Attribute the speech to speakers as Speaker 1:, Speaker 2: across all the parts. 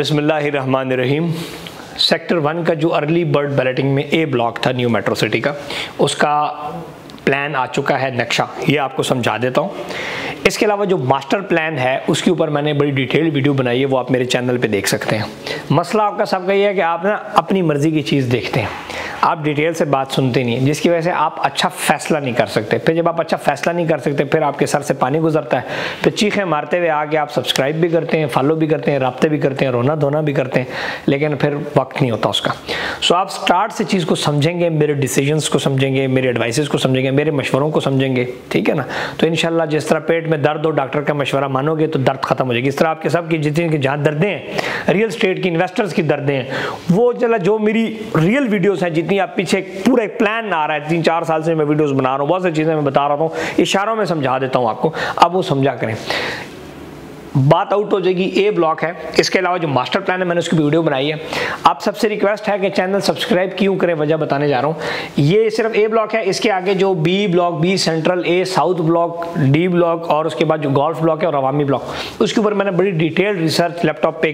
Speaker 1: बिसमीम sector one का जो अर्ली बर्ड बैलेटिंग में ए ब्लॉक था न्यू मेट्रो सिटी का, उसका प्लान आ चुका है नक्शा। ये आपको समझा देता हूँ। इसके अलावा जो मास्टर प्लान है, उसके ऊपर मैंने बड़ी डिटेल्ड वीडियो बनाई है, वो आप मेरे चैनल पे देख सकते हैं। मसला आपका सबका ये है कि आप ना अपनी मर्ज़ी की चीज़ देखते हैं। आप डिटेल से बात सुनते नहीं जिसकी वजह से आप अच्छा फैसला नहीं कर सकते। फिर जब आप अच्छा फैसला नहीं कर सकते, फिर आपके सर से पानी गुजरता है। फिर चीखें मारते हुए आके आप सब्सक्राइब भी करते हैं फॉलो भी करते हैं, रबते भी करते हैं रोना धोना भी करते हैं, लेकिन फिर वक्त नहीं होता उसका। सो आप स्टार्ट से चीज़ को समझेंगे, मेरे डिसीजंस को समझेंगे, मेरे एडवाइस को समझेंगे, मेरे मशवरों को समझेंगे, ठीक है ना? तो इन जिस तरह पेट में दर्द हो डॉक्टर का मशवरा मानोगे तो दर्द खत्म हो जाएगी। इस तरह आपके सब की जितनी जहाँ दर्दें हैं, रियल स्टेट की इन्वेस्टर्स की दर्दें हैं, वो चला जो मेरी रियल वीडियोस हैं, जितनी आप पीछे पूरा एक प्लान आ रहा है, तीन चार साल से मैं वीडियोस बना रहा हूँ, बहुत सारी चीज़ें मैं बता रहा हूँ, इशारों में समझा देता हूँ आपको। अब वो समझा करें। बात आउट हो जाएगी, ए ब्लॉक है। इसके अलावा जो मास्टर प्लान है, मैंने उसकी वीडियो बनाई है। आप सबसे रिक्वेस्ट है कि चैनल सब्सक्राइब क्यों करें, वजह बताने जा रहा हूँ। ये सिर्फ़ ए ब्लॉक है, इसके आगे जो B block, B central, A south block, D block और उसके बाद जो गोल्फ ब्लॉक है और अवामी ब्लॉक। उसके ऊपर मैंने बड़ी डिटेल्ड रिसर्च लैपटॉप पे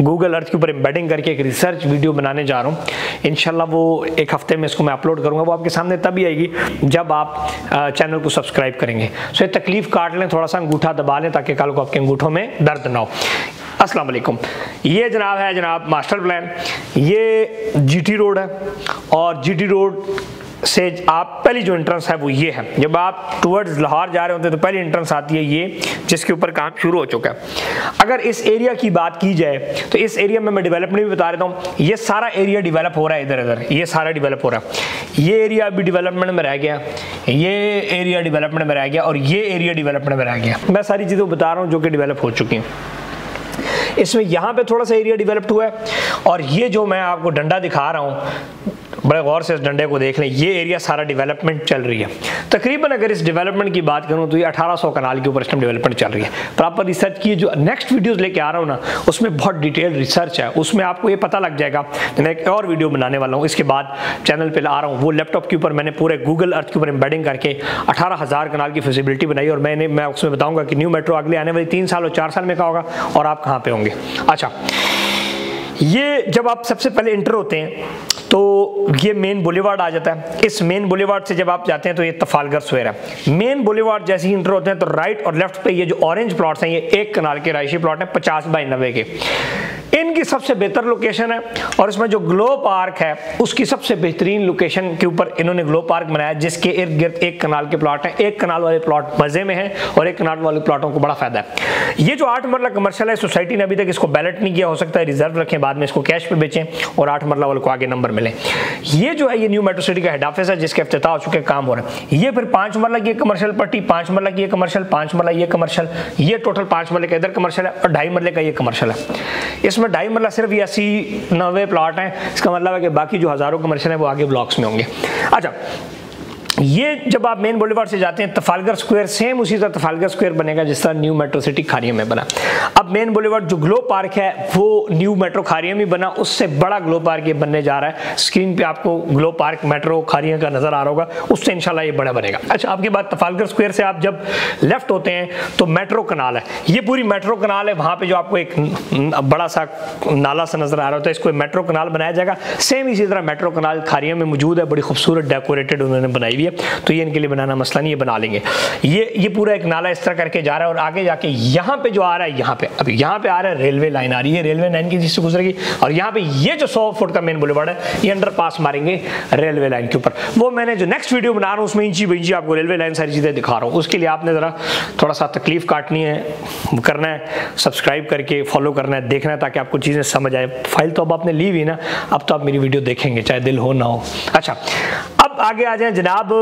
Speaker 1: गूगल अर्थ के ऊपर एम्बेडिंग करके एक रिसर्च वीडियो बनाने जा रहा हूँ। इनशाला वो एक हफ़्ते में इसको मैं अपलोड करूँगा, वो आपके सामने तभी आएगी जब आप चैनल को सब्सक्राइब करेंगे। सो ये तकलीफ़ काट लें, थोड़ा सा अंगूठा दबा लें ताकि कल को आपके अंगूठों में दर्द ना हो। अस्सलाम वालेकुम। ये जनाब है जनाब मास्टर प्लान। ये जीटी रोड है और जीटी रोड से आप, पहली जो एंट्रेंस है वो ये है। जब आप टूवर्ड्स लाहौर जा रहे होते हैं तो पहली एंट्रेंस आती है ये, जिसके ऊपर काम शुरू हो चुका है। अगर इस एरिया की बात की जाए तो इस एरिया में मैं डेवलपमेंट भी बता देता हूँ। ये सारा एरिया डेवलप हो रहा है इधर इधर। ये सारा डेवलप हो रहा है। ये एरिया अभी डिवेलपमेंट में रह गया। ये एरिया डिवेलपमेंट में रह गया और ये एरिया डिवेलपमेंट में रह गया। मैं सारी चीज़ें बता रहा हूँ जो कि डिवेलप हो चुकी हैं। इसमें यहाँ पे थोड़ा सा एरिया डेवलप्ड हुआ है। और ये जो मैं आपको डंडा दिखा रहा हूँ, बड़े गौर से इस डंडे को देख लें, ये एरिया सारा डेवलपमेंट चल रही है। तकरीबन अगर इस डेवलपमेंट की बात करूँ तो ये 1800 कनाल के ऊपर इस डेवलपमेंट चल रही है। प्रॉपर रिसर्च की जो नेक्स्ट वीडियोस लेके आ रहा हूँ ना, उसमें बहुत डिटेल रिसर्च है। उसमें आपको ये पता लग जाएगा। मैं एक और वीडियो बनाने वाला हूँ, इसके बाद चैनल पर आ रहा हूँ। वो लैपटॉप के ऊपर मैंने पूरे गूगल अर्थ के ऊपर एम्बेडिंग करके अठारह कनाल की फिजिबिलिटी बनाई, और मैंने, मैं उसमें बताऊँगा कि न्यू मेट्रो अगले आने वाले तीन साल और चार साल में क्या होगा, और आप कहाँ पे होंगे। अच्छा ये जब आप सबसे पहले इंटर होते हैं तो ये मेन बुलेवार्ड आ जाता है। इस मेन बुलेवार्ड से जब आप जाते हैं तो ये तफालगर स्वेर है। मेन बुलेवार्ड जैसे ही इंटर होते हैं तो राइट और लेफ़्ट पे ये जो ऑरेंज प्लॉट्स हैं, ये एक कनाल के रायशी प्लॉट हैं, पचास बाई नब्बे के। इनकी सबसे बेहतर लोकेशन है और इसमें जो ग्लो पार्क है, उसकी सबसे बेहतरीन लोकेशन के ऊपर इन्होंने ग्लो पार्क बनाया, जिसके इर्द गिर्द एक कनाल के प्लॉट है। एक कनाल वाले प्लॉट मज़े में है और एक कनाल वाले प्लॉटों को बड़ा फ़ायदा है। ये जो आठ मरला कमर्शियल है, सोसाइटी ने अभी तक इसको बैलेट नहीं किया, हो सकता है रिज़र्व रखें, बाद में इसको कैश पे बेचें और आठ मरला वाले को आगे नंबर मिले। ये जो है, ये न्यू मेट्रो सिटी का हेड ऑफ़िस है, जिसके अफ्ताह हो चुके काम हो रहे हैं। ये फिर पाँच मरला की कमर्शियल पट्टी, पाँच मरला की कमर्शियल पाँच मरला ये कमर्शियल ये टोटल पाँच मरले का इधर कमर्शियल है और ढाई मरले का ये कमर्शियल है। इसमें ढाई मरला सिर्फ़ ये अस्सी नब्बे प्लाट हैं। इसका मतलब है कि बाकी जो हज़ारों कमर्शियल है, वो आगे ब्लॉक्स में होंगे। अच्छा ये जब आप मेन बोलीवार से जाते हैं तफालगर स्क्वायर सेम उसी तरह तफालगर स्क्वायर बनेगा जिस तरह न्यू मेट्रो सिटी खारिया में बना। अब मेन बोलीवार जो ग्लो पार्क है, वो न्यू मेट्रो खारिया में बना, उससे बड़ा ग्लो पार्क ये बनने जा रहा है। स्क्रीन पे आपको ग्लो पार्क मेट्रो खारिया का नज़र आ रहा होगा, उससे इंशाल्लाह ये बड़ा बनेगा। अच्छा आपकी बात तफालगर स्क्वायर से आप जब लेफ़्ट होते हैं तो मेट्रो कनाल है। ये पूरी मेट्रो कनाल है, वहाँ पर जो आपको एक बड़ा सा नाला सा नज़र आ रहा होता है, इसको मेट्रो कनाल बनाया जाएगा। सेम इसी तरह मेट्रो कनाल खारिया में मौजूद है, बड़ी खूबसूरत डेकोरेटेड उन्होंने बनाई हुई है तो ये इनके लिए बनाना मसला नहीं, ये बना लेंगे। ये ये पूरा एक नाला इस तरह करके जा रहा है और आगे जाके यहाँ पे जो आ रहा है, यहाँ पे। अभी यहाँ पे आ रहा है रेलवे लाइन, आ रही है रेलवे लाइन की जिससे गुजरेगी। और यहाँ पे ये जो सौ फुट का मेन बुलेवार्ड है, ये अंडर पास मारेंगे रेलवे लाइन के ऊपर। वो मैंने जो नेक्स्ट वीडियो बना रहा हूँ, उसमें इंची इंची आपको रेलवे लाइन सारी चीज़ें दिखा रहा हूँ। उसके लिए आपने ज़रा थोड़ा सा तकलीफ़ काटनी है, करना है सब्सक्राइब करके फॉलो करना है, देखना है ताकि आपको चीज़ें समझ आए। फ़ाइल तो अब आपने ली हुई ना, अब तो आप मेरी वीडियो देखेंगे, चाहे दिल हो ना हो। अच्छा आगे आ जाए जनाब,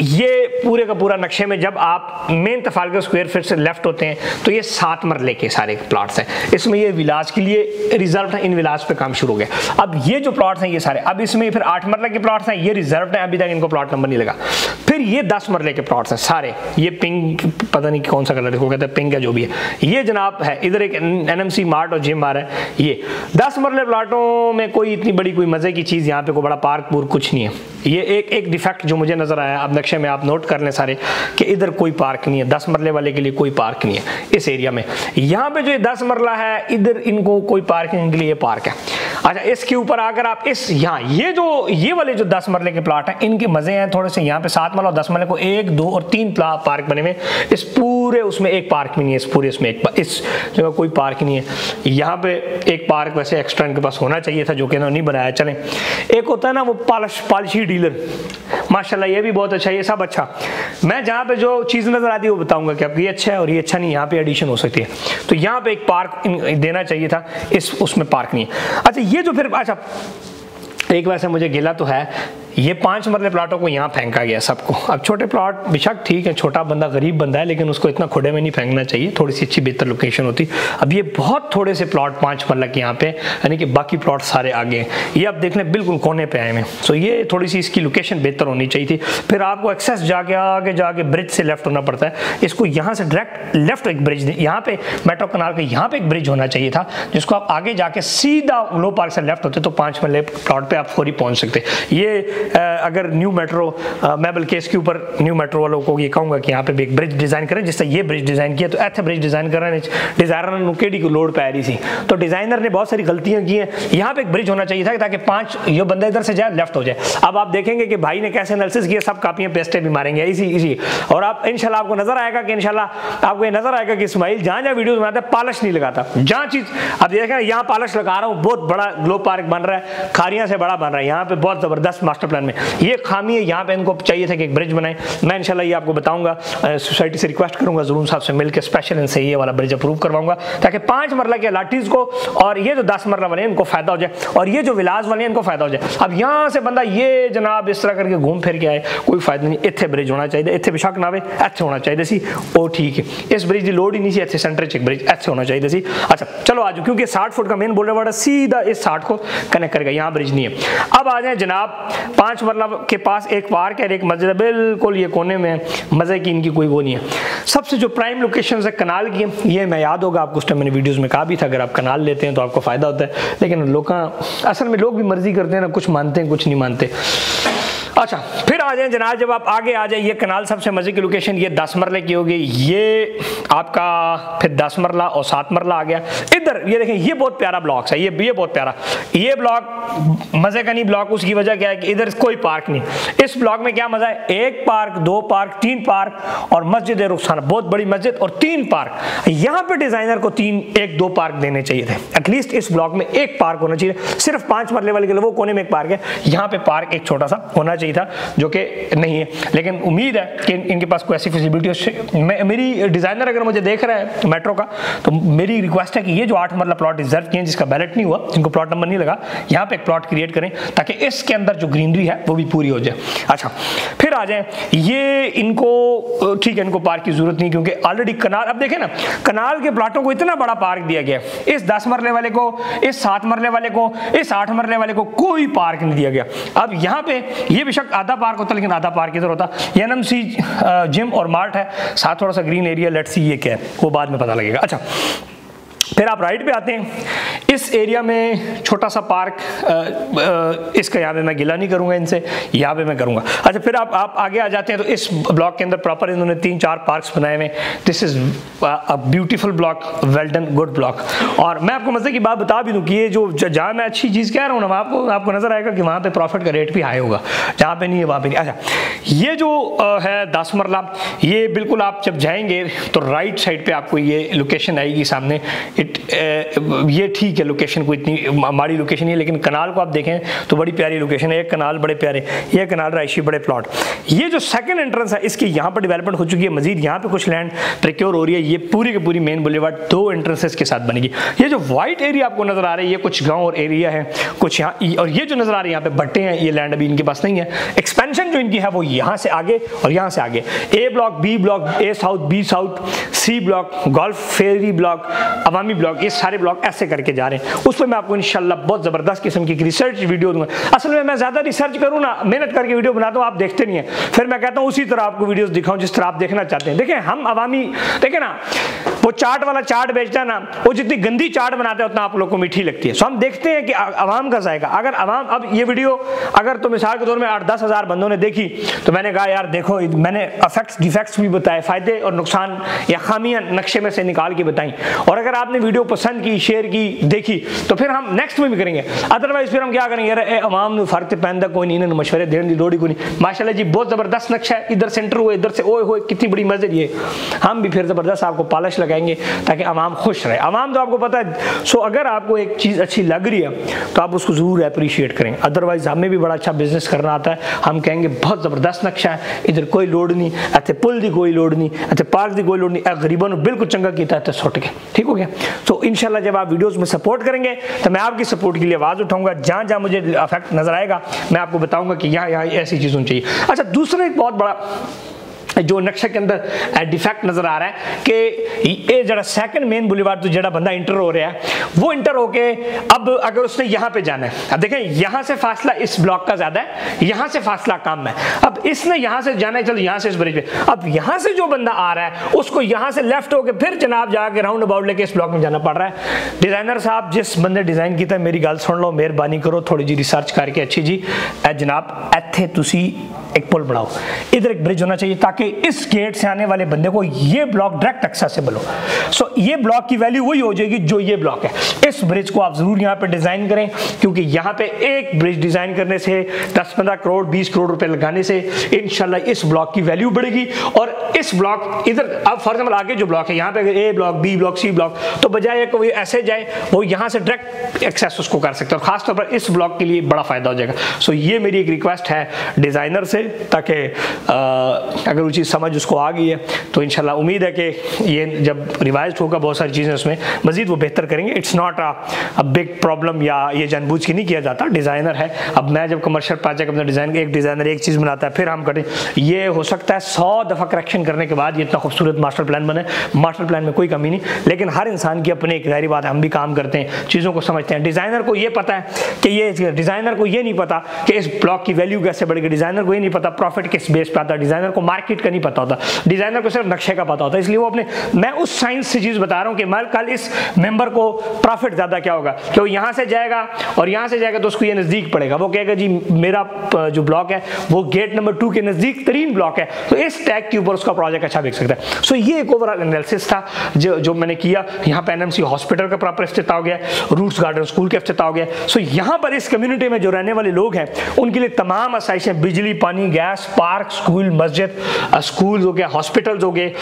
Speaker 1: ये पूरे का पूरा नक्शे में जब आप मेन तफालगर स्क्वायर फिट से लेफ़्ट होते हैं तो ये सात मरले के सारे प्लॉट्स हैं। इसमें ये विलास के लिए रिज़र्व है, इन विलास पे काम शुरू हो गया। अब ये जो प्लॉट्स हैं, ये सारे, अब इसमें फिर आठ मरले के प्लॉट्स हैं, ये रिज़र्व है, अभी तक इनको प्लॉट नंबर नहीं लगा। फिर ये दस मरले के प्लाट्स हैं, सारे, ये पिंक पता नहीं कौन सा कलर इसको कहते हैं पिंक है जो भी है। ये जनाब है, इधर एक एन मार्ट और जिम आ रहा है, ये। दस मरले प्लाटों में कोई इतनी बड़ी कोई मज़े की चीज़ यहाँ पे कोई बड़ा पार्क पूर्क कुछ नहीं है। ये एक एक एक डिफेक्ट जो मुझे नज़र आया, अब नक्शे में आप नोट कर लें सारे, कि इधर कोई पार्क नहीं है। दस मरले वाले के लिए कोई पार्क नहीं है इस एरिया में। यहाँ पे जो ये दस मरला है, इधर इनको कोई पार्किंग के लिए पार्क है। अच्छा इसके ऊपर अगर आप इस यहाँ, ये जो, ये वाले जो दस मरले के प्लाट हैं, इनके मज़े हैं थोड़े से। यहाँ पे सात मरला और दस मरले को एक, दो और तीन पार्क बने हुए इस पूरे उसमें एक पार्क भी नहीं है, इस पूरे उसमें एक इस जगह कोई पार्क नहीं है। यहाँ पे एक पार्क वैसे एक्स्ट्रा इनके पास होना चाहिए था, जो कि नहीं बनाया। चले, एक होता है ना वो पालश पालशी डीलर माशाल्लाह, ये भी बहुत अच्छा है, ये सब अच्छा। मैं जहाँ पे जो चीज़ नज़र आती है, वो बताऊँगा कि अब ये अच्छा है और ये अच्छा नहीं, यहाँ पे एडिशन हो सकती है। तो यहाँ पे एक पार्क देना चाहिए था, इस, उसमें पार्क नहीं है। अच्छा ये जो फिर अच्छा एक वैसे मुझे गिला तो है ये पाँच मरले प्लाटों को यहाँ फेंका गया सबको। अब छोटे प्लाट बेशक ठीक है, छोटा बंदा, गरीब बंदा है, लेकिन उसको इतना खुडे में नहीं फेंकना चाहिए थोड़ी सी अच्छी बेहतर लोकेशन होती। अब ये बहुत थोड़े से प्लाट पाँच मरला के यहाँ पे, यानी कि बाकी प्लाट सारे आगे हैं। ये आप देख बिल्कुल कोने पे आए हैं। सो ये थोड़ी सी इसकी लोकेशन बेहतर होनी चाहिए थी। फिर आपको एक्सेस जाके, आगे जाके ब्रिज से लेफ़्ट होना पड़ता है। इसको यहाँ से डायरेक्ट लेफ़्ट एक ब्रिज यहाँ पे मेट्रो कनाल के यहाँ पे एक ब्रिज होना चाहिए था, जिसको आप आगे जाके सीधा लो पार्क से लेफ़्ट होते तो पाँच मरले प्लॉट पे आप फौरी पहुँच सकते। ये अगर न्यू मेट्रो मैं बल्कि इसके ऊपर न्यू मेट्रो वालों को ये कहूँगा कि यहाँ पे भी एक ब्रिज डिज़ाइन करें, जिससे ये ब्रिज डिज़ाइन किया तो ऐसे ब्रिज डिज़ाइन करें डिज़ाइनर ने केडी को लोड पा रही थी। तो डिज़ाइनर ने बहुत सारी गलतियाँ की हैं। यहाँ पे एक ब्रिज होना चाहिए था ताकि पाँच, ये बंदा इधर से जाए लेफ़्ट हो जाए। अब आप देखेंगे कि भाई ने कैसे एनालिसिस किया, सब कापियाँ पेस्टे भी मारेंगे। इसी इसी। और आप, इनशाला आपको नज़र आएगा कि इनशाला, आपको ये नज़र आएगा कि इसमाइल जहाँ जहाँ वीडियो बनाता पालश नहीं लगाता। जहाँ चीज़, अब देखें, यहाँ पालश लगा रहा हूँ, बहुत बड़ा ग्लो पार्क बन रहा है, खारियाँ से बड़ा बन रहा है। यहाँ पे बहुत ज़बरदस्त मास्टर प्लान में। ये खामी है, यहाँ पे इनको चाहिए था कि एक ब्रिज बनाए। मैं इनशाला ये आपको बताऊँगा सोसाइटी से रिक्वेस्ट करूँगा, ज़रूर साहब से मिलकर स्पेशल इनसे ये वाला ब्रिज अप्रूव करवाऊँगा, ताकि पाँच मरला के अलाटीज़ को और ये जो दस मरला वाले इनको फ़ायदा हो जाए, और ये जो विलास वाले इनको फ़ायदा हो जाए। अब यहाँ से बंदा ये जनाब इस तरह करके घूम फिर के आए, कोई फ़ायदा नहीं इतने ब्रिज होना चाहिए इतने बिशाक नावे इतने होना चाहिए सी, ओ ठीक है। इस ब्रिज की लोड ही नहीं सी इतने सेंटर च ब्रिज इतने होना चाहिए सी। अच्छा चलो आज, क्योंकि साठ फुट का मेन बोलने वाला सीधा इस साठ को कनेक्ट करेगा यहाँ ब्रिज नहीं है। अब आ जाए जनाब पाँच मरला के पास एक पार्क है एक मस्जिद है, बिल्कुल ये कोने में मज़े की इनकी कोई वो नहीं है। सबसे जो प्राइम लोकेशन है, कनाल की ये मैं याद होगा आपको उस टाइम मैंने वीडियोज़ में कहा भी था, अगर आप कनाल लेते हैं तो आपको फ़ायदा होता है। लेकिन लोग, असल में लोग भी मर्ज़ी करते हैं ना, कुछ मानते हैं, कुछ नहीं मानते। अच्छा आ जाए जनाब, जब आप आगे आ जाए ये कनाल सबसे मज़े की लोकेशन ये दस मरले की होगी। ये आपका फिर दस मरला और सात मरला आ गया। इधर, ये देखें, ये बहुत प्यारा ब्लॉक है, ये ये बहुत प्यारा। ये ब्लॉक मज़े का नहीं, ब्लॉक उसकी वजह क्या है कि इधर कोई पार्क नहीं। इस ब्लॉक में क्या मज़ा है? एक पार्क, दो पार्क, तीन पार्क और मस्जिद रुखसाना, बहुत बड़ी मस्जिद और तीन पार्क। यहाँ पे डिज़ाइनर को तीन, एक, दो पार्क देने चाहिए थे। एटलीस्ट इस ब्लॉक में एक पार्क होना चाहिए। सिर्फ़ पाँच मरले वाले के लिए, वो कोने में एक पार्क है। यहाँ पे पार्क एक छोटा सा होना चाहिए था, जो कि नहीं है। लेकिन उम्मीद है कि इनके पास कोई ऐसी फिजिबिलिटी मेरी डिज़ाइनर अगर मुझे देख रहा है मेट्रो का तो मेरी रिक्वेस्ट है कि ये जो आठ मरला प्लॉट रिज़र्व किए जिसका बैलेट नहीं हुआ, जिनको प्लॉट नंबर नहीं लगा, यहाँ पे एक प्लॉट क्रिएट करें, ताकि इसके अंदर जो ग्रीनरी है, वो भी पूरी हो जाए। अच्छा फिर आ जाए। ये इनको ठीक है, इनको पार्क की ज़रूरत नहीं, क्योंकि ऑलरेडी कनाल, अब देखें ना, कनाल के प्लॉटों को इतना बड़ा पार्क दिया गया इस दस मरले वाले को, इस सात मरले वाले को, इस आठ मरले वाले को कोई पार्क नहीं दिया गया। अब यहाँ पे ये बेशक आधा पार्क होता लेकिन आधा पार्क इधर होता। एन एम सी जिम और मार्ट है। साथ थोड़ा सा ग्रीन एरिया लेट्स सी ये क्या है। वो बाद में पता लगेगा। अच्छा। फिर आप राइट पे आते हैं। इस एरिया में छोटा सा पार्क आ, आ, इसका यहाँ पे मैं गिला नहीं करूँगा इनसे यहाँ पे मैं करूँगा। अच्छा फिर आप आप आगे आ जाते हैं तो इस ब्लॉक के अंदर प्रॉपर इन्होंने तीन चार पार्क्स बनाए हुए this is a beautiful block well done good block और मैं आपको मज़े की बात बता भी दूँ कि ये जो जहाँ मैं अच्छी चीज़ कह रहा हूँ ना आपको आपको नज़र आएगा कि वहाँ पर प्रॉफिट का रेट भी हाई होगा। जहाँ पर नहीं है वहाँ पर अच्छा ये जो है दस मरला ये बिल्कुल आप जब जाएँगे तो राइट साइड पर आपको ये लोकेशन आएगी सामने। इट uh, ये ठीक है लोकेशन को इतनी हमारी लोकेशन है लेकिन कनाल को आप देखें तो बड़ी प्यारी लोकेशन है एक कनाल बड़े प्यारे ये कनाल राइशी बड़े प्लॉट ये जो सेकंड एंट्रेंस है इसकी यहाँ पर डेवलपमेंट हो चुकी है मजीद यहाँ पे कुछ लैंड प्रिक्योर हो रही है ये पूरी की पूरी मेन बुलेवार्ड दो एंट्रेंसेस के साथ बनेगी। ये जो व्हाइट एरिया आपको नज़र आ रहा है ये कुछ गाँव और एरिया है कुछ यहाँ और ये जो नज़र आ रहा है यहाँ पे भट्टे हैं ये लैंड अभी इनके पास नहीं है। एक्सपेंशन जो इनकी है वो यहाँ से आगे और यहाँ से आगे। A block B block A south B south C block golf Pheri block Awami block ये सारे ब्लॉग ऐसे करके जा रहे हैं। उस पर मैं आपको इनशाला बहुत ज़बरदस्त किस्म की रिसर्च वीडियो दूँगा। असल में मैं ज़्यादा रिसर्च करूँ ना, मेहनत करके वीडियो बनाता हूँ, आप देखते नहीं है। फिर मैं कहता हूँ, उसी तरह आपको वीडियोज़ दिखाऊँ जिस तरह आप देखना चाहते हैं। देखें, हम अवामी, देखें ना वो चाट वाला चाट बेचता है ना, वो जितनी गंदी चाट बनाता है, उतना आप लोग को मीठी लगती है। सो हम देखते हैं कि आवाम का जाएगा अगर आवाम, अब ये वीडियो, अगर तो मिसाल के तौर में आठ दस हज़ार बंदों ने देखी तो मैंने कहा, यार, देखो मैंने अफेक्ट्स डिफेक्ट्स भी बताए, फ़ायदे और नुकसान, या खामियाँ नक्शे में से निकाल के बताई। और अगर आपने वीडियो पसंद की शेयर की, देखी तो फिर हम नेक्स्ट में भी करेंगे। अदरवाइज़ फिर हम क्या करेंगे? यार आवाम फ़र्क पहनता कोई नहीं इन्होंने मशवरे देने की लोड़ी कोई नहीं। माशाल्लाह जी, बहुत ज़बरदस्त नक्शा है। इधर सेंटर हुए इधर से, ओए हो कितनी बड़ी मस्जिद ये। हम भी फिर ज़बरदस्त आपको पॉलिश लगाएँगे ताकि आवाम खुश रहे। आवाम तो आपको पता है सो अगर आपको एक चीज़ अच्छी लग रही है तो आप उसको ज़रूर अप्रिशिएट करें। अदरवाइज़ हमें भी बड़ा अच्छा बिज़नेस करना आता है। हम कहेंगे, बहुत ज़बरदस्त नक्शा है। इधर कोई लोड नहीं इतने पुल की कोई लोड नहीं इतने पार्क की कोई लोड नहीं। गरीबों ने बिल्कुल चंगा किया इतने सुट के ठीक हो गया? तो इनशाला जब आप वीडियोज़ में सपोर्ट करेंगे तो मैं आपकी सपोर्ट के लिए आवाज़ उठाऊँगा। जहाँ जहाँ मुझे अफेक्ट नज़र आएगा, मैं आपको बताऊँगा कि यहाँ यहाँ ऐसी चीज़ होनी चाहिए। अच्छा दूसरा एक बहुत बड़ा जो नक्शे के अंदर डिफेक्ट नज़र आ रहा है कि ये जरा सेकंड मेन बुलीवार तो जरा बंदा इंटर हो रहा है, वो इंटर होके अब अगर उसने यहाँ पे जाना है, अब देखें, यहाँ से फासला इस ब्लॉक का ज़्यादा है, यहाँ से फासला कम है, अब इसने यहाँ से जाना है, चलो यहाँ से इस ब्रिज पे, अब यहाँ से जो बंदा आ रहा है, उसको यहाँ से लेफ़्ट होके फिर जनाब जाके राउंड अबाउट लेके इस ब्लॉक में जाना पड़ रहा है। डिज़ाइनर साहब, जिस बंदे डिज़ाइन किया मेरी गल सुन लो, मेहरबानी करो, थोड़ी जी रिसर्च करके, अच्छी जी। जनाब इतने तुसी एक पुल बनाओ, इधर एक ब्रिज होना चाहिए, ताकि इस गेट से आने वाले बंदे को ये ब्लॉक डायरेक्ट एक्सेसिबल हो। सो ये ब्लॉक की वैल्यू वही हो जाएगी जो ये ब्लॉक है। इस ब्रिज को आप ज़रूर यहाँ पे डिज़ाइन करें, क्योंकि यहाँ पे एक ब्रिज डिज़ाइन करने से 10-15 करोड़ 20 करोड़ रुपए लगाने से इनशाला इस ब्लॉक की वैल्यू बढ़ेगी। और इस ब्लॉक इधर, अब फॉर एग्ज़ाम्पल आगे जो ब्लॉक है, यहाँ पे A block B block C block तो बजाय ऐसे जाए, वो यहाँ से डायरेक्ट एक्सेस उसको कर सकते और खासतौर पर इस ब्लॉक के लिए बड़ा फ़ायदा हो जाएगा। सो ये मेरी एक रिक्वेस्ट है डिज़ाइनर से, ताकि अगर वो चीज़ समझ उसको आ गई है तो इन उम्मीद है कि ये जब रिवाइज होगा बहुत सारी चीज़ें उसमें, मजीद वो बेहतर करेंगे। It's not a big problem या ये जानबूझ के नहीं किया जाता डिज़ाइनर है। अब मैं जब कमर्शियल प्रोजेक्ट अपना डिज़ाइन एक डिज़ाइनर एक चीज़ बनाता है, फिर हम करें। ये हो सकता है सौ दफ़ा करेक्शन करने के बाद ये इतना खूबसूरत मास्टर प्लान बने। मास्टर प्लान में कोई कमी नहीं, लेकिन हर इंसान की अपनी एक ज़ाहिर बात है, हम भी काम करते हैं, चीज़ों को समझते हैं। डिज़ाइनर को ये पता है कि ये डिज़ाइनर को ये नहीं पता कि इस ब्लॉक की वैल्यू कैसे बढ़ेगी डिज़ाइनर को ये नहीं पता प्रॉफिट किस बेस पर आता है। डिज़ाइनर को मार्केट का नहीं पता होता। डिज़ाइनर को सिर्फ़ नक्शे का पता होता है, इसलिए वो अपने मैं उस साइंस से चीज़ बता रहा हूँ कि मैं कल इस मेंबर को प्रॉफिट ज़्यादा क्या होगा? कि वो यहाँ से जाएगा और यहाँ से जाएगा तो उसको ये नज़दीक पड़ेगा। वो कहेगा, जी, मेरा जो ब्लॉक है, वो गेट नंबर टू के नज़दीक तरीन ब्लॉक है। तो इस टैग के ऊपर उसका प्रोजेक्ट अच्छा बिक सकता है। सो ये एक ओवरऑल एनालिसिस था, जो जो मैंने किया। यहाँ पे एनएमसी हॉस्पिटल का प्रॉपर अफ्ताह हो गया रूट्स गार्डन स्कूल के अफ्ताह हो गया। सो यहाँ पर इस कम्युनिटी में जो रहने वाले लोग हैं, उनके लिए तमाम आसाइशें बिजली, पानी गैस पार्क स्कूल मस्जिद स्कूल हो गया हॉस्पिटल्स हो गए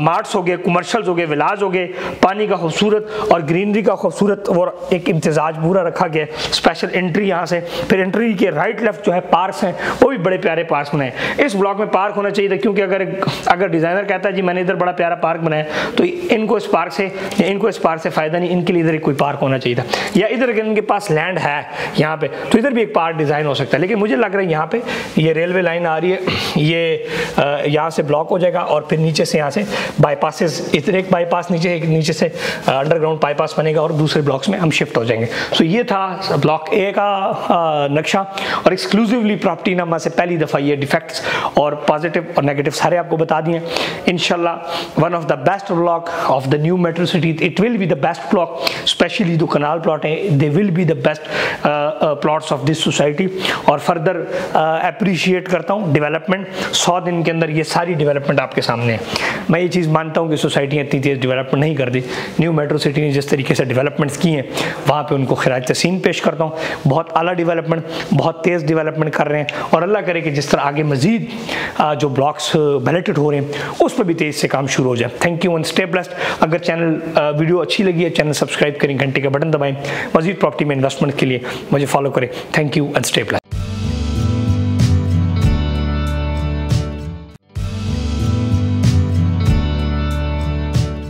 Speaker 1: मार्ट्स हो गए कमर्शल्स हो गए विलाज हो गए, पानी का खूबसूरत और ग्रीनरी का खूबसूरत और एक इम्तजाज पूरा रखा गया स्पेशल एंट्री यहाँ से। फिर एंट्री के राइट लेफ़्ट जो है पार्क हैं, वो भी बड़े प्यारे पार्क बनाए। इस ब्लॉक में पार्क होना चाहिए था क्योंकि अगर अगर डिज़ाइनर कहता है, जी, मैंने इधर बड़ा प्यारा पार्क बनाया। तो इनको इस पार्क से या इनको इस पार्क से फ़ायदा नहीं, इनके लिए इधर कोई पार्क होना चाहिए था। या इधर अगर इनके पास लैंड है यहाँ पे तो इधर भी एक पार्क डिज़ाइन हो सकता है। लेकिन मुझे लग रहा है यहाँ पे ये रेलवे लाइन आ रही है, ये यहाँ से ब्लॉक हो जाएगा और फिर नीचे से यहाँ से बाईपासेस इधर एक बाईपास नीचे एक नीचे से अंडरग्राउंड बाईपास बनेगा और दूसरे ब्लॉक्स में हम शिफ्ट हो जाएँगे। सो ये था ब्लॉक ए का नक्शा और एक्सक्लूसिवली प्रॉपर्टी नामा से पहली दफ़ा ये डिफेक्ट्स और पॉजिटिव और नेगेटिव सारे आपको बता दिए इनशाला one of the best block of the new metro city it will be the best block specially जो कनाल प्लॉट है they will be the best plots of this society और फर्दर अप्रिशिएट करता हूँ डेवलपमेंट सौ दिन के अंदर ये सारी डेवलपमेंट आपके सामने है। मैं ये चीज़ मानता हूँ कि सोसाइटियाँ इतनी तेज़ डेवलपमेंट नहीं कर दी। न्यू मेट्रो सिटी ने जिस तरीके से डेवलपमेंट्स की हैं, वहाँ पे उनको खराज तसीम पेश करता हूँ। बहुत अला डेवलपमेंट बहुत तेज़ डेवलपमेंट कर रहे हैं और अल्लाह करे कि जिस तरह आगे मज़ीद जो ब्लॉक्स बैलेटेड हो रहे हैं, उस पर भी तेज़ से काम शुरू हो जाए। Thank you one stay blast अगर चैनल वीडियो अच्छी लगी है चैनल सब्सक्राइब करें, घंटे का बटन दबाएँ। मजीद प्रॉपर्टी में इन्वेस्टमेंट के लिए मुझे फॉलो करें। Thank you and stay blessed